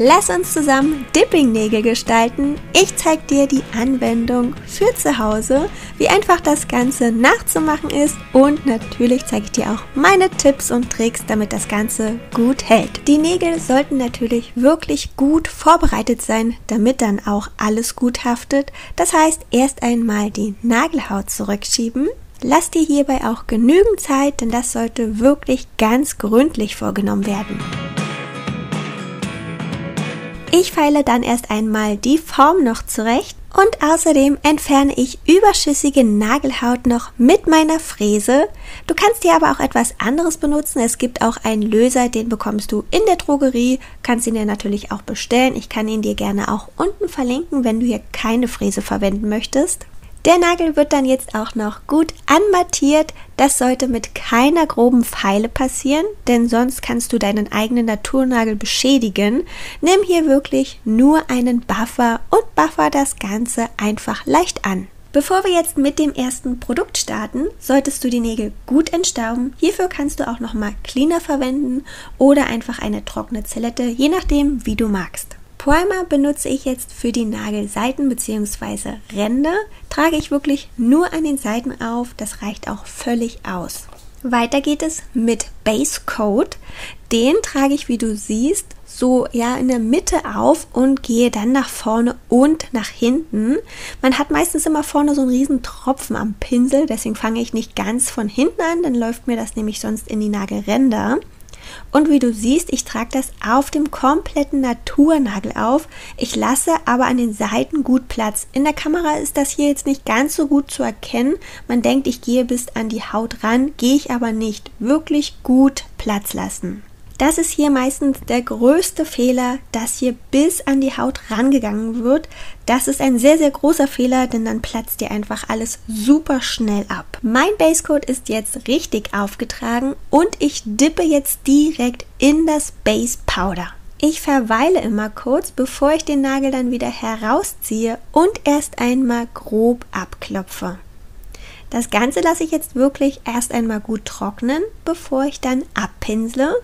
Lass uns zusammen Dipping-Nägel gestalten. Ich zeige dir die Anwendung für zu Hause, wie einfach das Ganze nachzumachen ist und natürlich zeige ich dir auch meine Tipps und Tricks, damit das Ganze gut hält. Die Nägel sollten natürlich wirklich gut vorbereitet sein, damit dann auch alles gut haftet. Das heißt, erst einmal die Nagelhaut zurückschieben. Lass dir hierbei auch genügend Zeit, denn das sollte wirklich ganz gründlich vorgenommen werden. Ich feile dann erst einmal die Form noch zurecht und außerdem entferne ich überschüssige Nagelhaut noch mit meiner Fräse. Du kannst dir aber auch etwas anderes benutzen. Es gibt auch einen Löser, den bekommst du in der Drogerie. Kannst ihn dir natürlich auch bestellen. Ich kann ihn dir gerne auch unten verlinken, wenn du hier keine Fräse verwenden möchtest. Der Nagel wird dann jetzt auch noch gut anmattiert. Das sollte mit keiner groben Pfeile passieren, denn sonst kannst du deinen eigenen Naturnagel beschädigen. Nimm hier wirklich nur einen Buffer und buffer das Ganze einfach leicht an. Bevor wir jetzt mit dem ersten Produkt starten, solltest du die Nägel gut entstauben. Hierfür kannst du auch nochmal Cleaner verwenden oder einfach eine trockene Zellette, je nachdem, wie du magst. Primer benutze ich jetzt für die Nagelseiten bzw. Ränder. Trage ich wirklich nur an den Seiten auf, das reicht auch völlig aus. Weiter geht es mit Base Coat. Den trage ich, wie du siehst, so ja in der Mitte auf und gehe dann nach vorne und nach hinten. Man hat meistens immer vorne so einen riesen Tropfen am Pinsel, deswegen fange ich nicht ganz von hinten an, dann läuft mir das nämlich sonst in die Nagelränder. Und wie du siehst, ich trage das auf dem kompletten Naturnagel auf. Ich lasse aber an den Seiten gut Platz. In der Kamera ist das hier jetzt nicht ganz so gut zu erkennen. Man denkt, ich gehe bis an die Haut ran, gehe ich aber nicht. Wirklich gut Platz lassen. Das ist hier meistens der größte Fehler, dass hier bis an die Haut rangegangen wird. Das ist ein sehr, sehr großer Fehler, denn dann platzt dir einfach alles super schnell ab. Mein Basecoat ist jetzt richtig aufgetragen und ich dippe jetzt direkt in das Base Powder. Ich verweile immer kurz, bevor ich den Nagel dann wieder herausziehe und erst einmal grob abklopfe. Das Ganze lasse ich jetzt wirklich erst einmal gut trocknen, bevor ich dann abpinsle.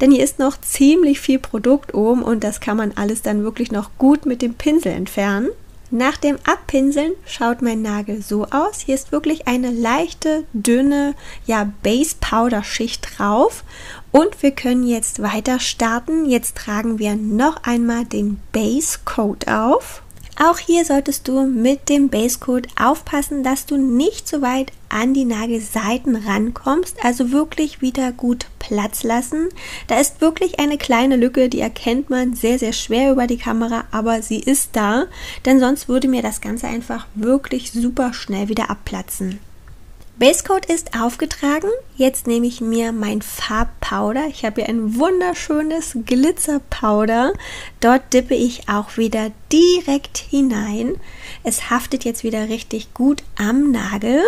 Denn hier ist noch ziemlich viel Produkt oben und das kann man alles dann wirklich noch gut mit dem Pinsel entfernen. Nach dem Abpinseln schaut mein Nagel so aus. Hier ist wirklich eine leichte, dünne, ja, Base Powder Schicht drauf. Und wir können jetzt weiter starten. Jetzt tragen wir noch einmal den Base Coat auf. Auch hier solltest du mit dem Basecoat aufpassen, dass du nicht so weit an die Nagelseiten rankommst, also wirklich wieder gut Platz lassen. Da ist wirklich eine kleine Lücke, die erkennt man sehr, sehr schwer über die Kamera, aber sie ist da, denn sonst würde mir das Ganze einfach wirklich super schnell wieder abplatzen. Basecoat ist aufgetragen. Jetzt nehme ich mir mein Farbpowder. Ich habe hier ein wunderschönes Glitzerpowder. Dort dippe ich auch wieder direkt hinein. Es haftet jetzt wieder richtig gut am Nagel.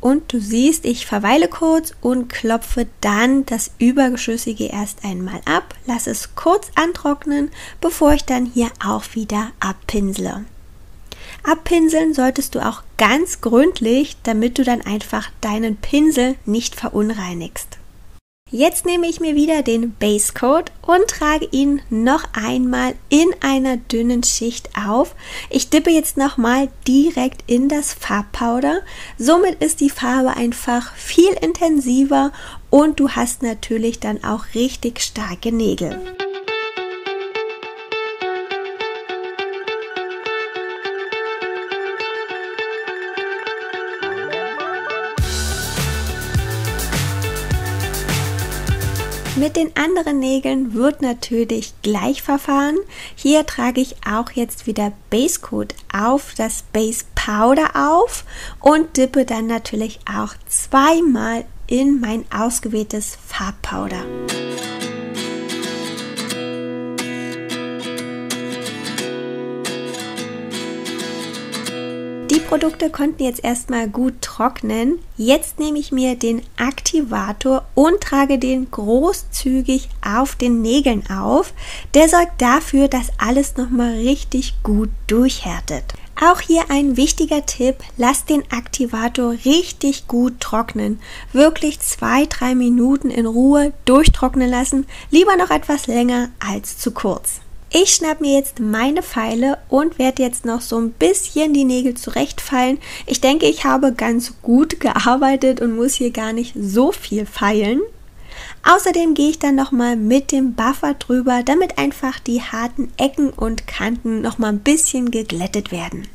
Und du siehst, ich verweile kurz und klopfe dann das Übergeschüssige erst einmal ab. Lass es kurz antrocknen, bevor ich dann hier auch wieder abpinsle. Abpinseln solltest du auch ganz gründlich, damit du dann einfach deinen Pinsel nicht verunreinigst. Jetzt nehme ich mir wieder den Base Coat und trage ihn noch einmal in einer dünnen Schicht auf. Ich dippe jetzt nochmal direkt in das Farbpowder. Somit ist die Farbe einfach viel intensiver und du hast natürlich dann auch richtig starke Nägel. Mit den anderen Nägeln wird natürlich gleich verfahren. Hier trage ich auch jetzt wieder Base Coat auf das Base Powder auf und dippe dann natürlich auch zweimal in mein ausgewähltes Farbpowder. Produkte konnten jetzt erstmal gut trocknen. Jetzt nehme ich mir den Aktivator und trage den großzügig auf den Nägeln auf. Der sorgt dafür, dass alles nochmal richtig gut durchhärtet. Auch hier ein wichtiger Tipp, lasst den Aktivator richtig gut trocknen. Wirklich zwei, drei Minuten in Ruhe durchtrocknen lassen, lieber noch etwas länger als zu kurz. Ich schnapp mir jetzt meine Pfeile und werde jetzt noch so ein bisschen die Nägel zurechtfeilen. Ich denke, ich habe ganz gut gearbeitet und muss hier gar nicht so viel feilen. Außerdem gehe ich dann nochmal mit dem Buffer drüber, damit einfach die harten Ecken und Kanten nochmal ein bisschen geglättet werden.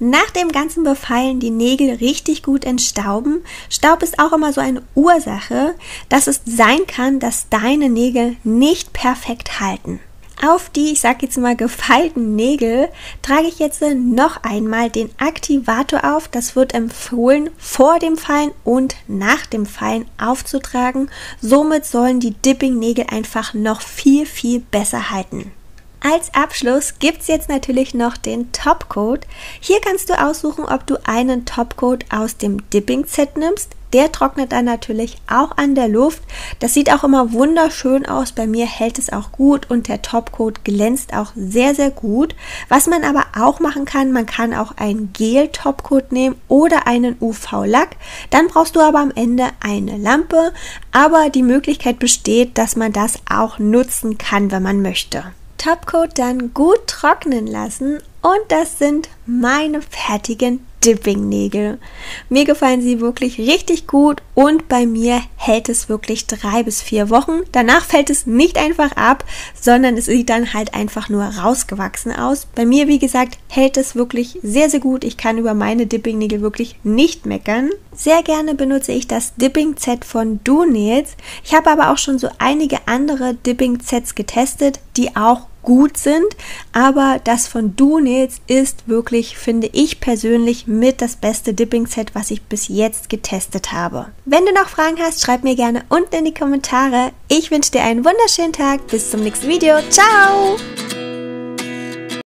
Nach dem ganzen Befeilen die Nägel richtig gut entstauben. Staub ist auch immer so eine Ursache, dass es sein kann, dass deine Nägel nicht perfekt halten. Auf die, ich sag jetzt mal, gefeilten Nägel trage ich jetzt noch einmal den Aktivator auf. Das wird empfohlen, vor dem Fallen und nach dem Fallen aufzutragen. Somit sollen die Dipping-Nägel einfach noch viel, viel besser halten. Als Abschluss gibt es jetzt natürlich noch den Topcoat. Hier kannst du aussuchen, ob du einen Topcoat aus dem Dipping Set nimmst. Der trocknet dann natürlich auch an der Luft. Das sieht auch immer wunderschön aus. Bei mir hält es auch gut und der Topcoat glänzt auch sehr, sehr gut. Was man aber auch machen kann, man kann auch einen Gel-Topcoat nehmen oder einen UV-Lack. Dann brauchst du aber am Ende eine Lampe. Aber die Möglichkeit besteht, dass man das auch nutzen kann, wenn man möchte. Topcoat dann gut trocknen lassen. Und das sind meine fertigen Dipping-Nägel. Mir gefallen sie wirklich richtig gut und bei mir hält es wirklich drei bis vier Wochen. Danach fällt es nicht einfach ab, sondern es sieht dann halt einfach nur rausgewachsen aus. Bei mir, wie gesagt, hält es wirklich sehr, sehr gut. Ich kann über meine Dipping-Nägel wirklich nicht meckern. Sehr gerne benutze ich das Dipping-Set von Do Nails. Ich habe aber auch schon so einige andere Dipping-Sets getestet, die auch gut sind, aber das von Dunils ist wirklich, finde ich persönlich, mit das beste Dipping-Set, was ich bis jetzt getestet habe. Wenn du noch Fragen hast, schreib mir gerne unten in die Kommentare. Ich wünsche dir einen wunderschönen Tag. Bis zum nächsten Video. Ciao!